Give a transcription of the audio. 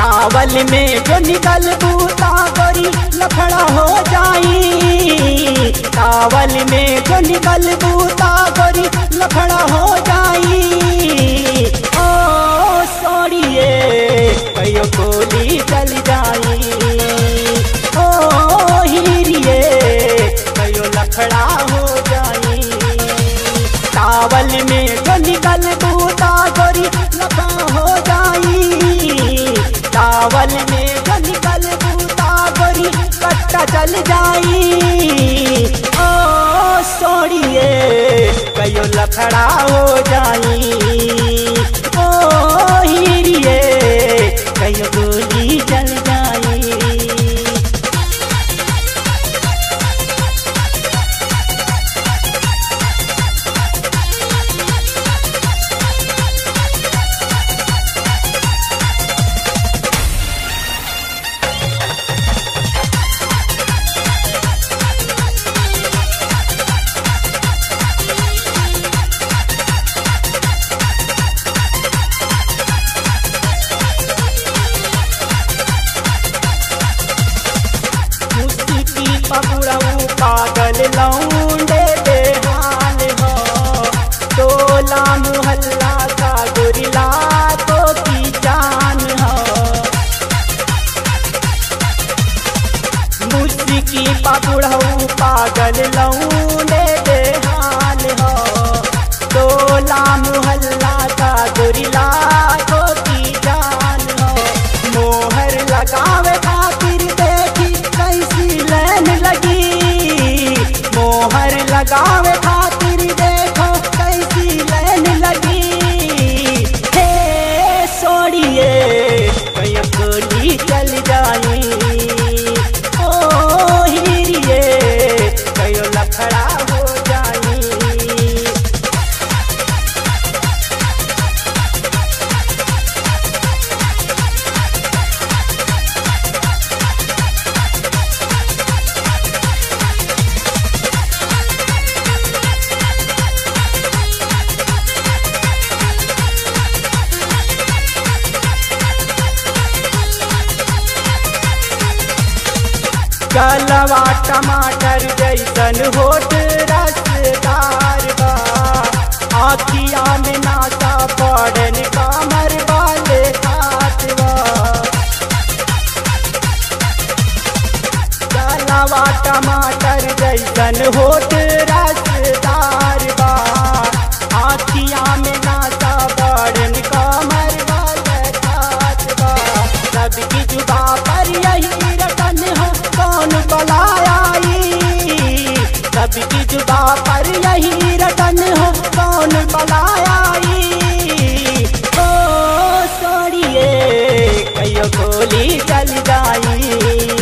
Towel में जो निकल बूता गोरी लफड़ा हो जाई। तावल में जो निकल बूता गोरी लफड़ा हो जाई। ओ सोड़िए कयो गोली चल जाई। ओ हीरिए, कयो लफड़ा हो जाई। तावल में जो निकल तावल में गल गल बूता बड़ी कट्टा चल जाई। ओ, सोड़िए कयो लखड़ा हो जाई। पकड़ऊ पागल लौंडे बेहाल हो। टोला मुहल्ला कलवा टमाटर जैसन होठ रसदार बा। आखिया में नाता पड़न कामर वाले हाथ कलवा टमाटर जैसन होठ रस चल जाई